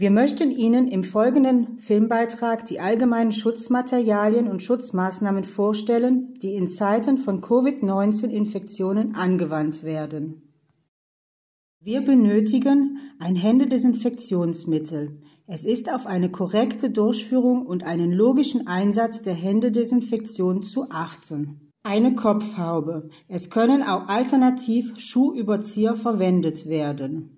Wir möchten Ihnen im folgenden Filmbeitrag die allgemeinen Schutzmaterialien und Schutzmaßnahmen vorstellen, die in Zeiten von Covid-19-Infektionen angewandt werden. Wir benötigen ein Händedesinfektionsmittel. Es ist auf eine korrekte Durchführung und einen logischen Einsatz der Händedesinfektion zu achten. Eine Kopfhaube. Es können auch alternativ Schuhüberzieher verwendet werden.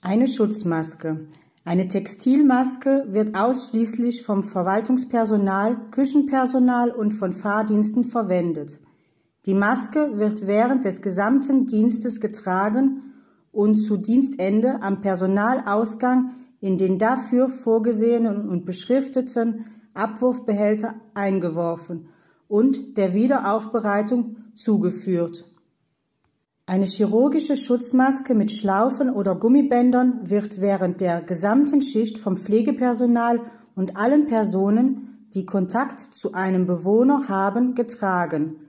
Eine Schutzmaske. Eine Textilmaske wird ausschließlich vom Verwaltungspersonal, Küchenpersonal und von Fahrdiensten verwendet. Die Maske wird während des gesamten Dienstes getragen und zu Dienstende am Personalausgang in den dafür vorgesehenen und beschrifteten Abwurfbehälter eingeworfen und der Wiederaufbereitung zugeführt. Eine chirurgische Schutzmaske mit Schlaufen oder Gummibändern wird während der gesamten Schicht vom Pflegepersonal und allen Personen, die Kontakt zu einem Bewohner haben, getragen,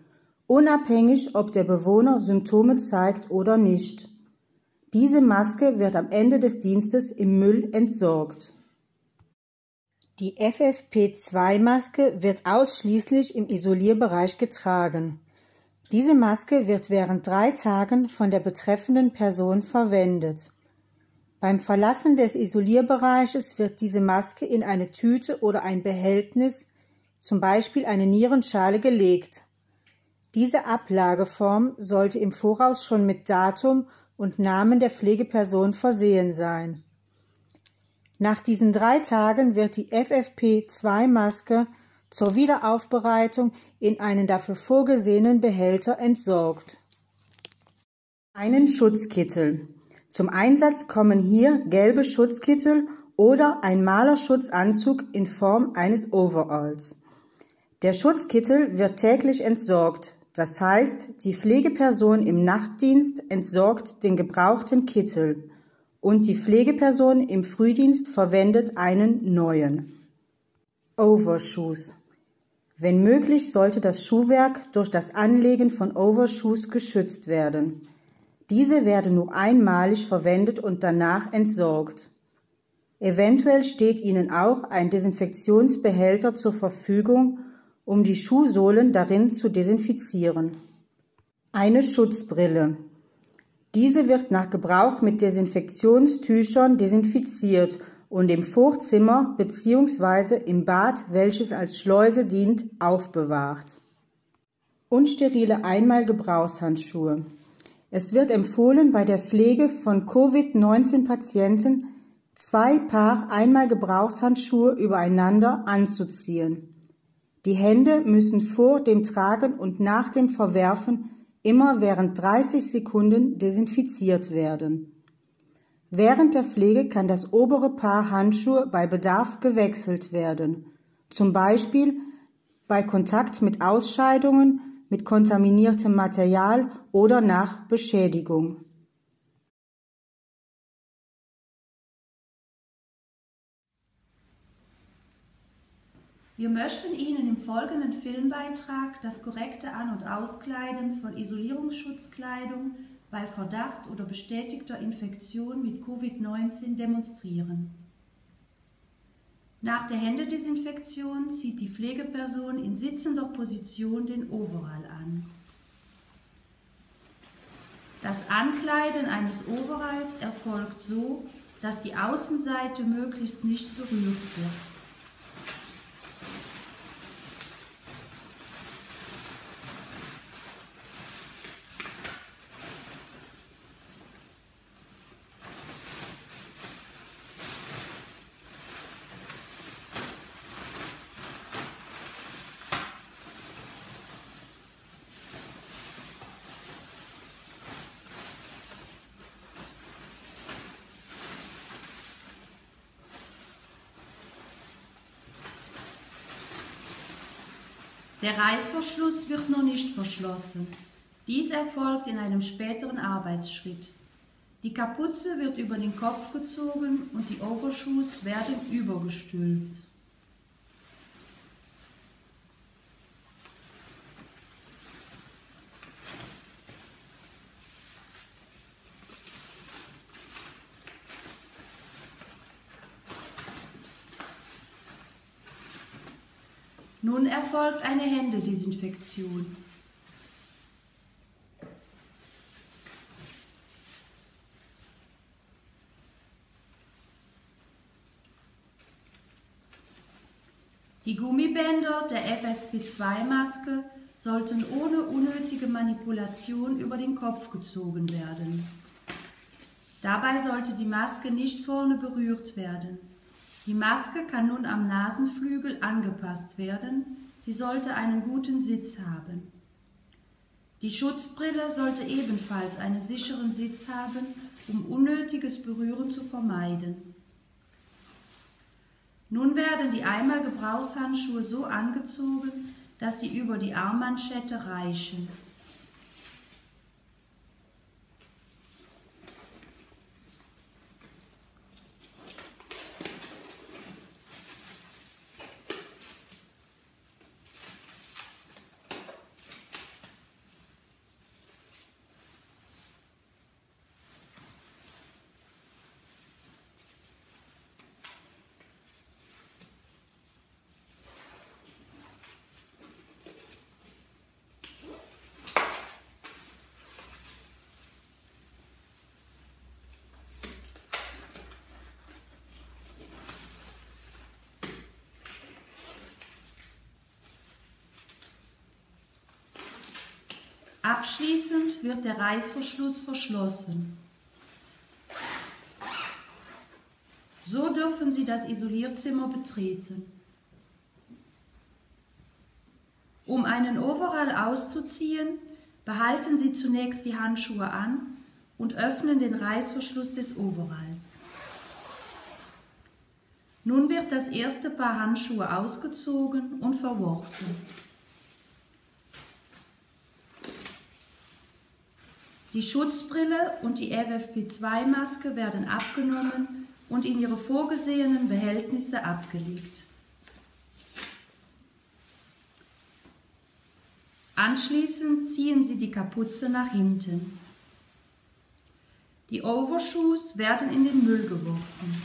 unabhängig ob der Bewohner Symptome zeigt oder nicht. Diese Maske wird am Ende des Dienstes im Müll entsorgt. Die FFP2-Maske wird ausschließlich im Isolierbereich getragen. Diese Maske wird während drei Tagen von der betreffenden Person verwendet. Beim Verlassen des Isolierbereiches wird diese Maske in eine Tüte oder ein Behältnis, zum Beispiel eine Nierenschale, gelegt. Diese Ablageform sollte im Voraus schon mit Datum und Namen der Pflegeperson versehen sein. Nach diesen drei Tagen wird die FFP2-Maske zur Wiederaufbereitung in einen dafür vorgesehenen Behälter entsorgt. Einen Schutzkittel. Zum Einsatz kommen hier gelbe Schutzkittel oder ein Malerschutzanzug in Form eines Overalls. Der Schutzkittel wird täglich entsorgt, das heißt, die Pflegeperson im Nachtdienst entsorgt den gebrauchten Kittel und die Pflegeperson im Frühdienst verwendet einen neuen. Overshoes wenn möglich sollte das Schuhwerk durch das Anlegen von Overshoes geschützt werden. Diese werden nur einmalig verwendet und danach entsorgt. Eventuell steht Ihnen auch ein Desinfektionsbehälter zur Verfügung, um die Schuhsohlen darin zu desinfizieren. Eine Schutzbrille. Diese wird nach Gebrauch mit Desinfektionstüchern desinfiziert und im Vorzimmer bzw. im Bad, welches als Schleuse dient, aufbewahrt. Unsterile Einmalgebrauchshandschuhe. Es wird empfohlen, bei der Pflege von Covid-19-Patienten zwei Paar Einmalgebrauchshandschuhe übereinander anzuziehen. Die Hände müssen vor dem Tragen und nach dem Verwerfen immer während 30 Sekunden desinfiziert werden. Während der Pflege kann das obere Paar Handschuhe bei Bedarf gewechselt werden, zum Beispiel bei Kontakt mit Ausscheidungen, mit kontaminiertem Material oder nach Beschädigung. Wir möchten Ihnen im folgenden Filmbeitrag das korrekte An- und Auskleiden von Isolierungsschutzkleidung bei Verdacht oder bestätigter Infektion mit Covid-19 demonstrieren. Nach der Händedesinfektion zieht die Pflegeperson in sitzender Position den Overall an. Das Ankleiden eines Overalls erfolgt so, dass die Außenseite möglichst nicht berührt wird. Der Reißverschluss wird noch nicht verschlossen. Dies erfolgt in einem späteren Arbeitsschritt. Die Kapuze wird über den Kopf gezogen und die Overshoes werden übergestülpt. Nun erfolgt eine Händedesinfektion. Die Gummibänder der FFP2-Maske sollten ohne unnötige Manipulation über den Kopf gezogen werden. Dabei sollte die Maske nicht vorne berührt werden. Die Maske kann nun am Nasenflügel angepasst werden. Sie sollte einen guten Sitz haben. Die Schutzbrille sollte ebenfalls einen sicheren Sitz haben, um unnötiges Berühren zu vermeiden. Nun werden die Einmalgebrauchshandschuhe so angezogen, dass sie über die Armmanschette reichen. Abschließend wird der Reißverschluss verschlossen. So dürfen Sie das Isolierzimmer betreten. Um einen Overall auszuziehen, behalten Sie zunächst die Handschuhe an und öffnen den Reißverschluss des Overalls. Nun wird das erste Paar Handschuhe ausgezogen und verworfen. Die Schutzbrille und die FFP2-Maske werden abgenommen und in ihre vorgesehenen Behältnisse abgelegt. Anschließend ziehen Sie die Kapuze nach hinten. Die Overshoes werden in den Müll geworfen.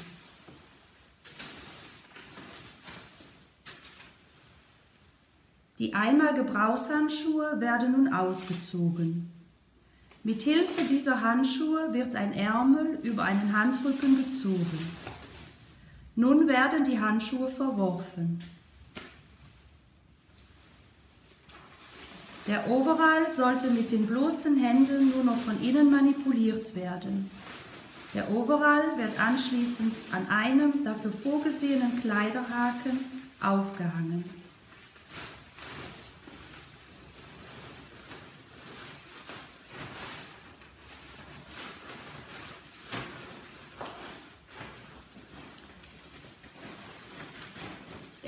Die einmal Gebrauchshandschuhe werden nun ausgezogen. Mit Hilfe dieser Handschuhe wird ein Ärmel über einen Handrücken gezogen. Nun werden die Handschuhe verworfen. Der Overall sollte mit den bloßen Händen nur noch von innen manipuliert werden. Der Overall wird anschließend an einem dafür vorgesehenen Kleiderhaken aufgehangen.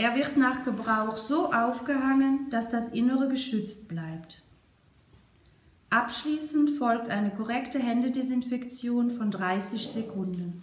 Er wird nach Gebrauch so aufgehangen, dass das Innere geschützt bleibt. Abschließend folgt eine korrekte Händedesinfektion von 30 Sekunden.